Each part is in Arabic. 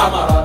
حضرة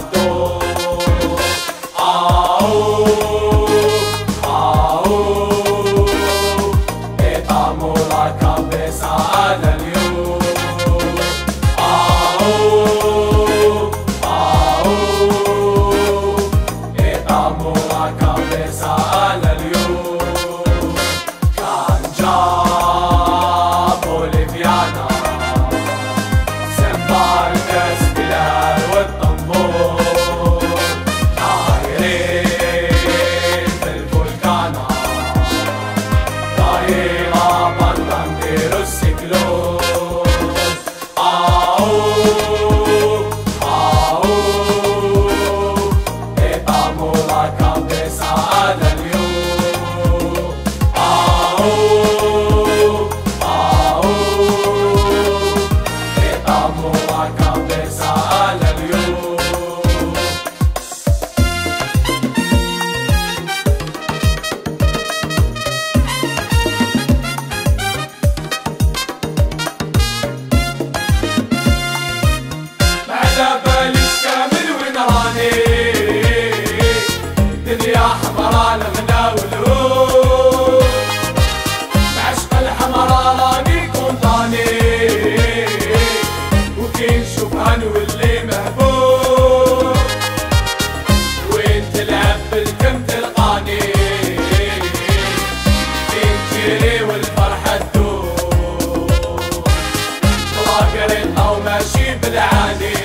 سكرت أو ماشي بالعادي